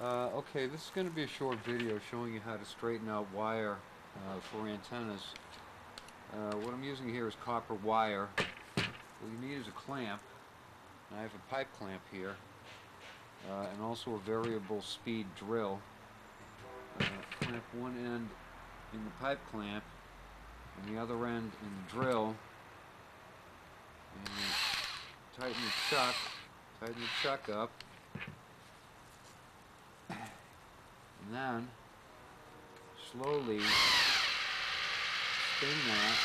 Uh, okay, this is going to be a short video showing you how to straighten out wire uh, for antennas. Uh, what I'm using here is copper wire. What you need is a clamp. And I have a pipe clamp here. Uh, and also a variable speed drill. Uh, clamp one end in the pipe clamp and the other end in the drill. And tighten the chuck. Tighten the chuck up. And then slowly spin that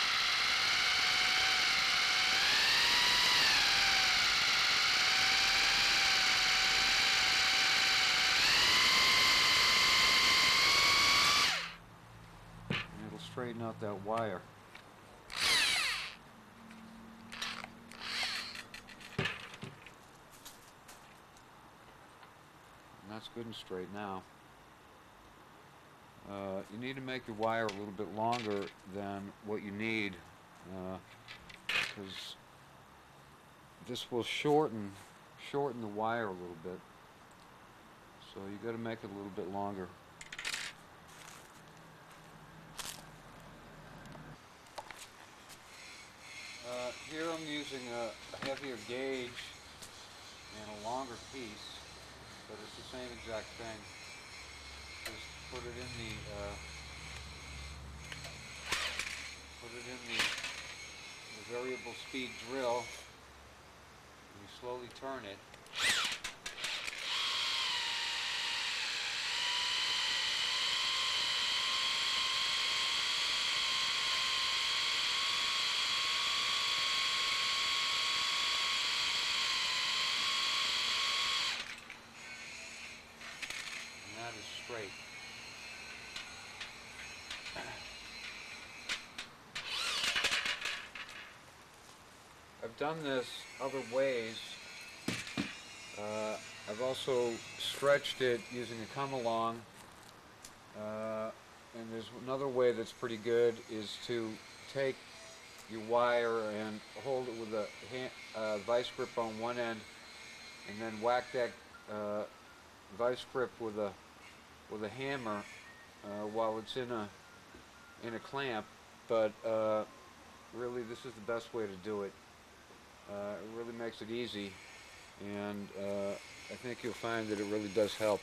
and it'll straighten out that wire. That's good and straight now. Uh, you need to make your wire a little bit longer than what you need because this will shorten shorten the wire a little bit. So you got to make it a little bit longer. Uh, here I'm using a, a heavier gauge and a longer piece but it's the same exact thing just put it in the uh, put it in the, the variable speed drill. And you slowly turn it straight I've done this other ways. Uh, I've also stretched it using a come along. Uh, and there's another way that's pretty good is to take your wire and hold it with a hand, uh, vice grip on one end and then whack that uh, vice grip with a with a hammer uh, while it's in a in a clamp but uh, really this is the best way to do it. Uh, it really makes it easy and uh, I think you'll find that it really does help